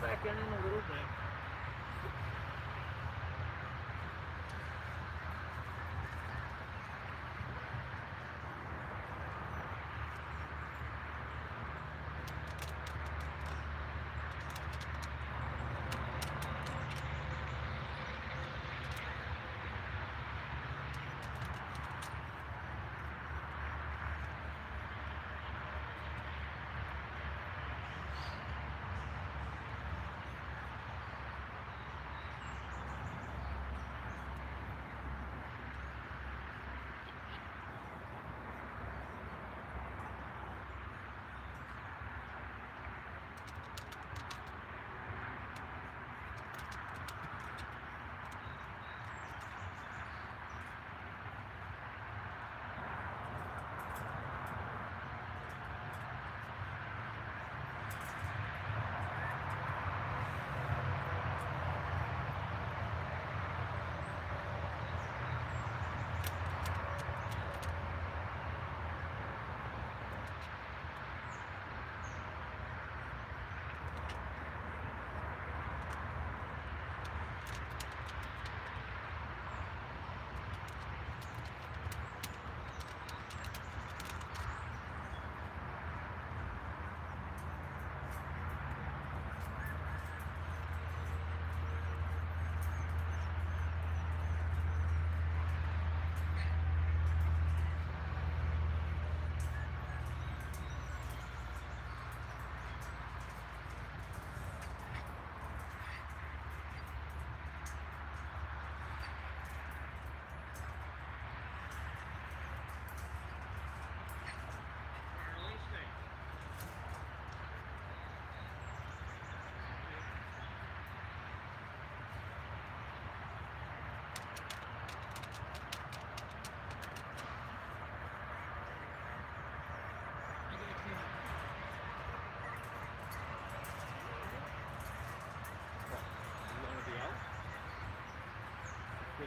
back in in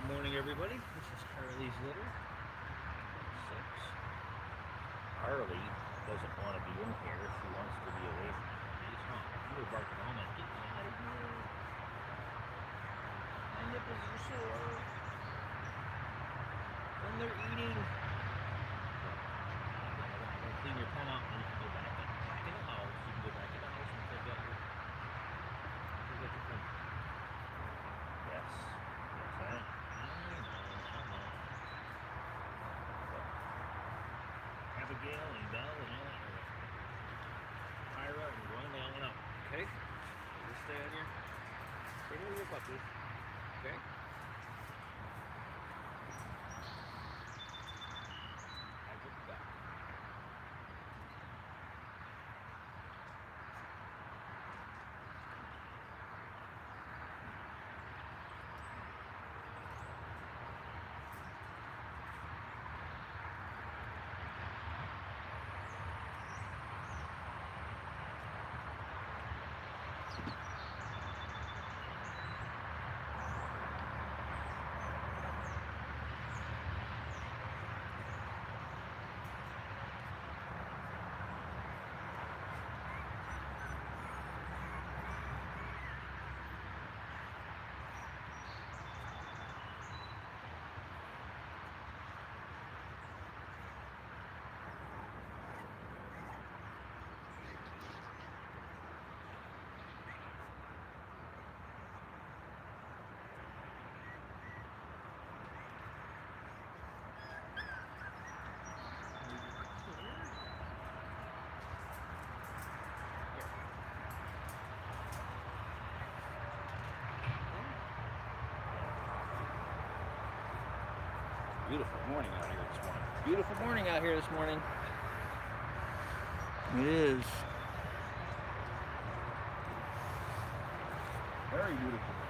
Good morning, everybody. This is Carlie's litter. Six. Harley doesn't want to be in here. She wants to be away from the babies. Huh? You were barking all night. Get me out of here. My nipples are sore. When they're eating. Clean your pen out pas pire. Beautiful morning out here this morning. Beautiful morning out here this morning. It is. Very beautiful.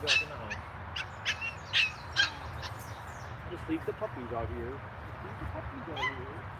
Girl in the. Just leave the puppies out here. Just leave the puppies out here.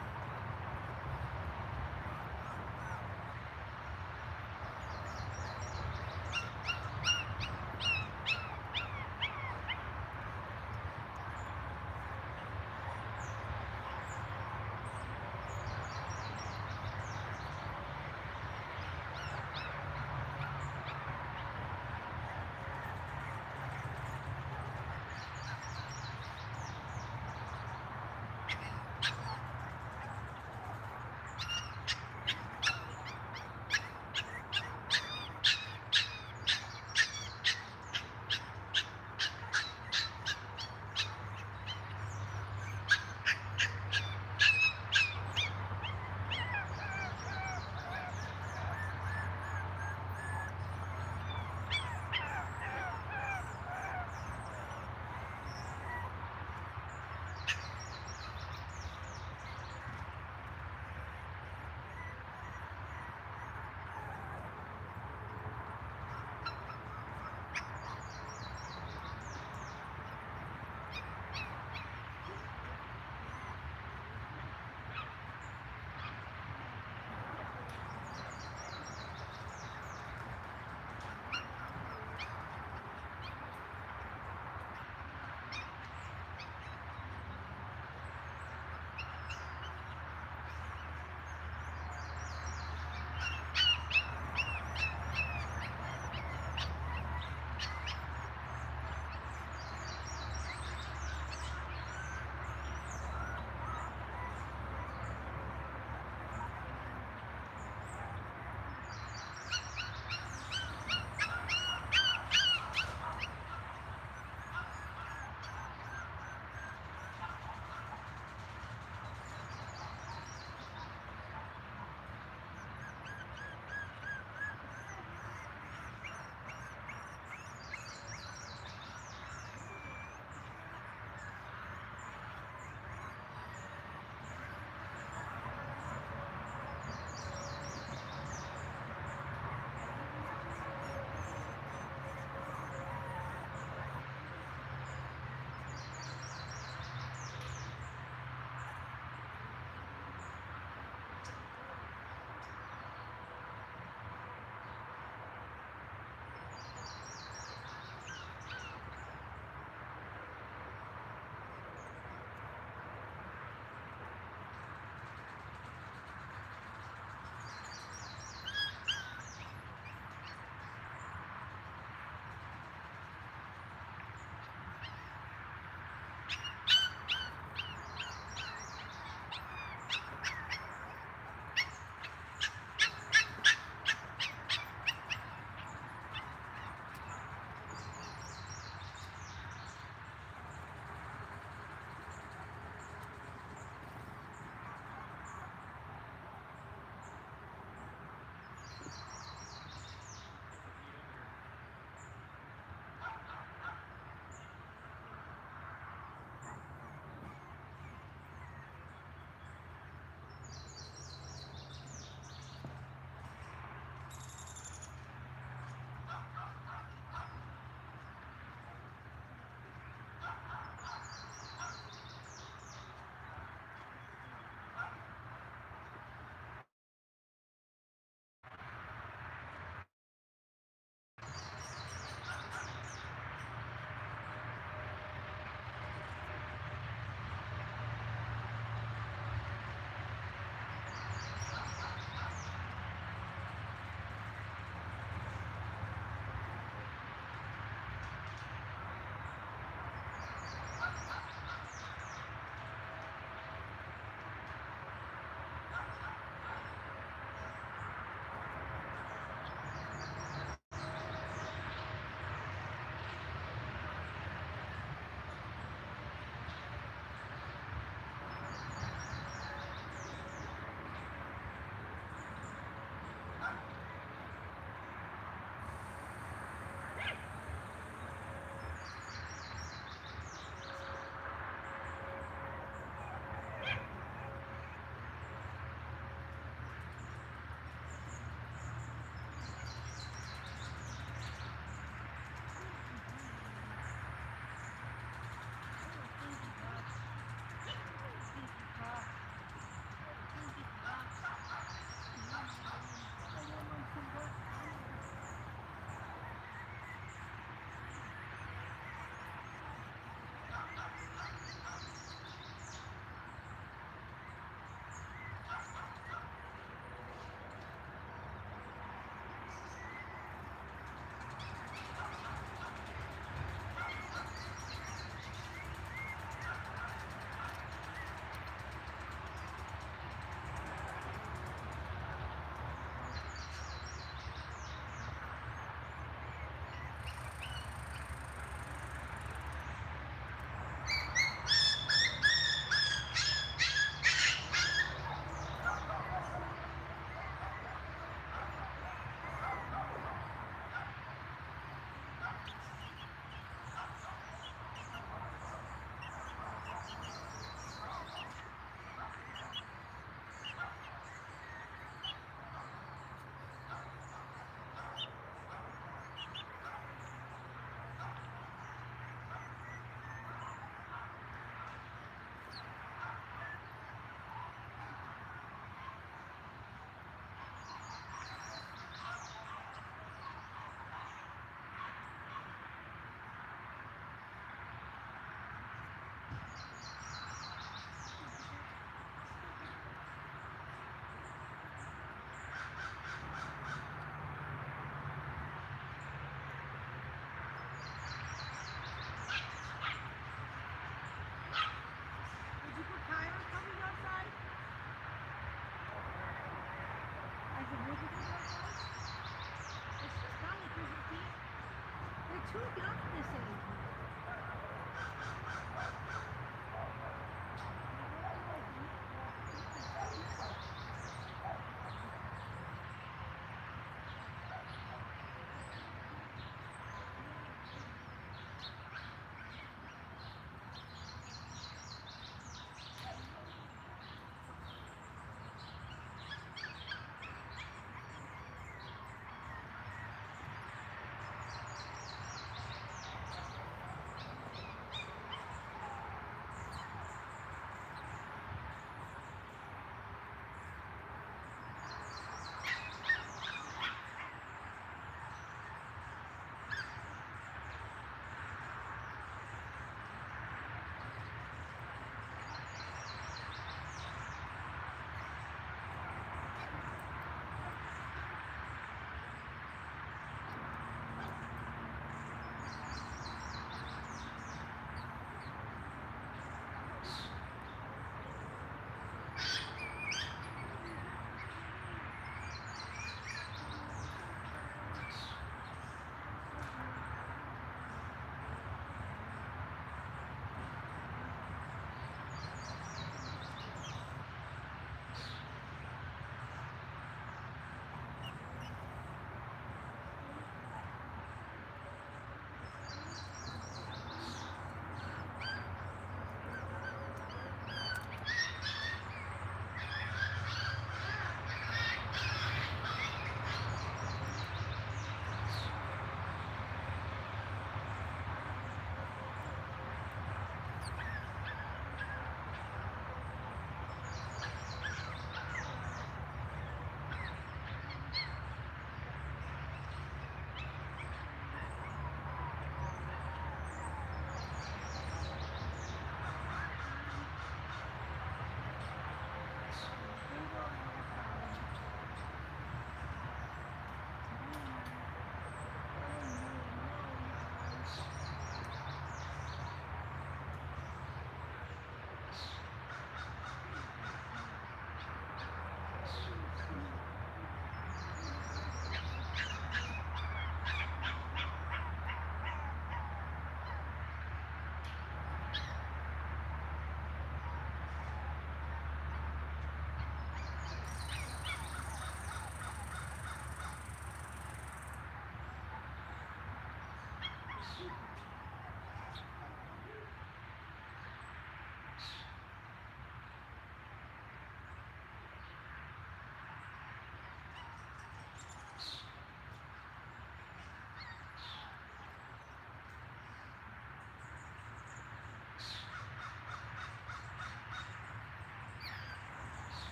Too young this age.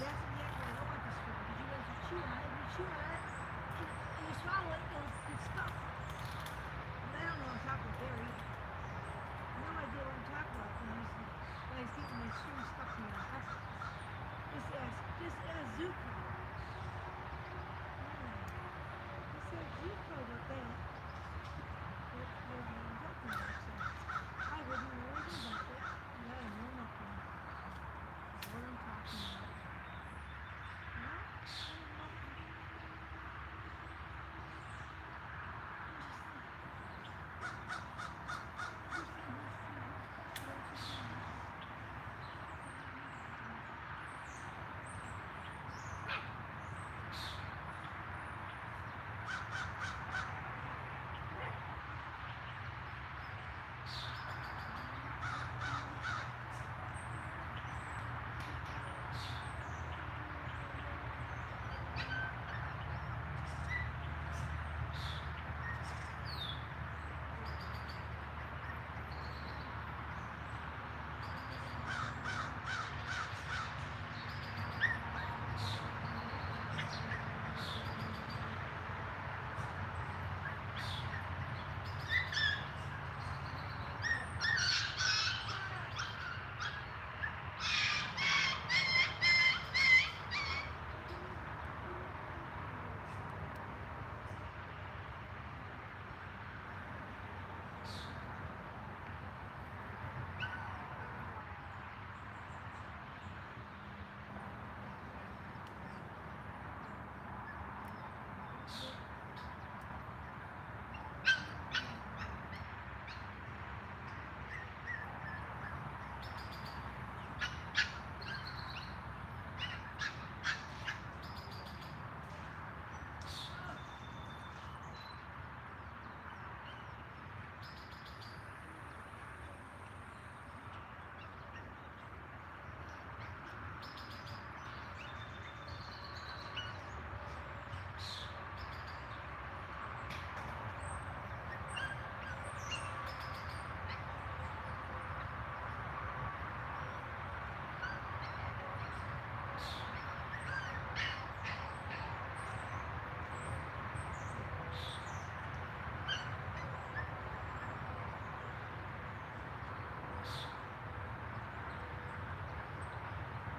That's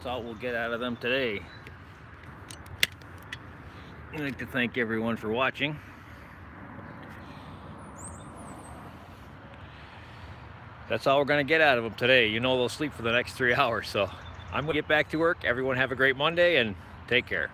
that's all we'll get out of them today. I'd like to thank everyone for watching. That's all we're going to get out of them today. You know they'll sleep for the next three hours. So I'm going to get back to work. Everyone have a great Monday and take care.